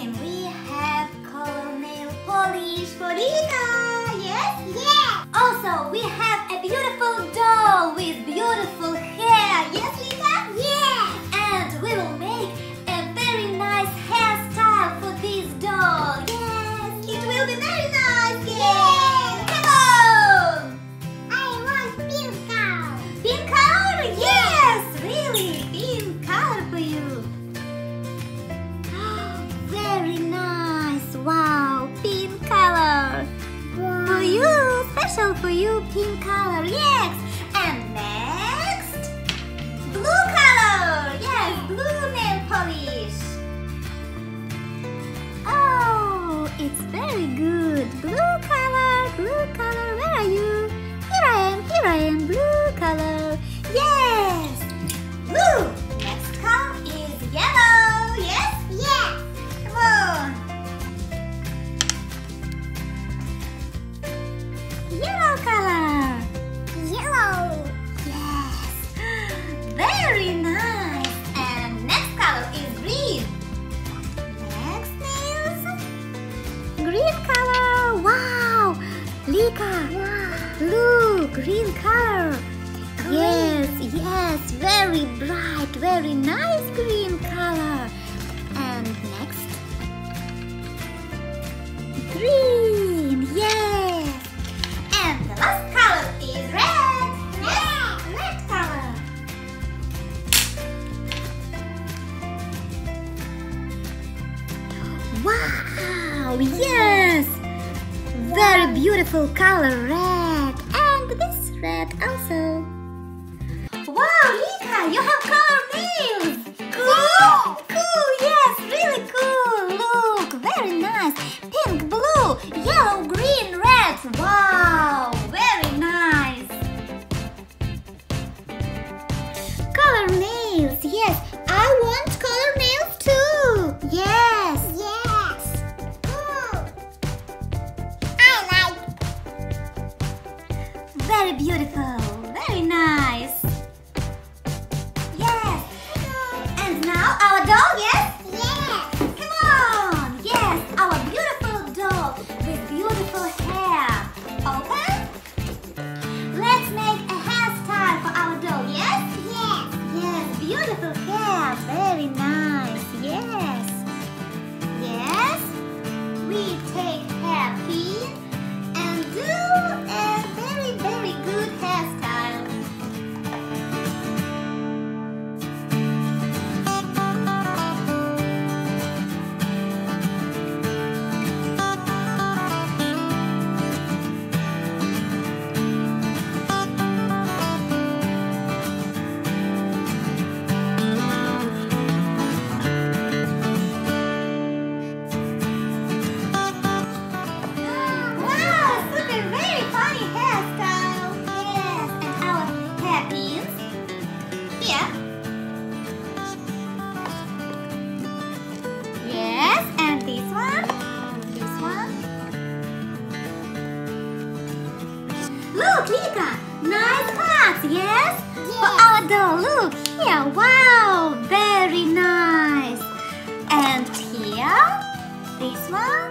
And we have Colonel Polish Polina. Yes? Yes. Also, we have a beautiful doll for you, pink color, yes. Green color. Wow. Lika. Look, green color. Yes, yes, very bright, very nice green color. And next, green, yes. And the last color is red. Red, red color. Wow, Oh, yes. Very beautiful color, red. And this red also. Wow, hats. Yes, for our doll. Look here. Wow, very nice. And here, this one.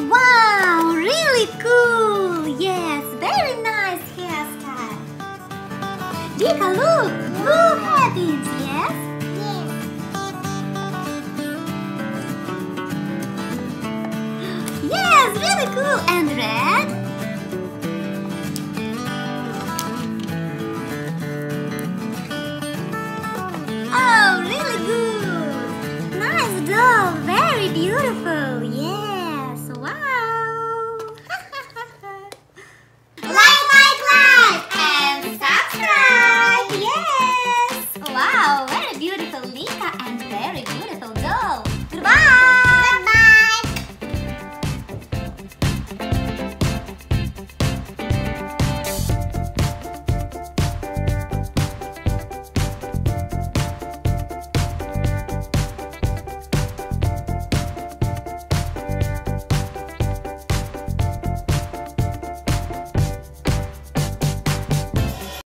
Wow, really cool! Yes, very nice hairstyle. Dika, look, blue yes? Yes. Yes, really cool. And red?